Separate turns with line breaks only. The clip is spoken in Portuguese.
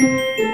Música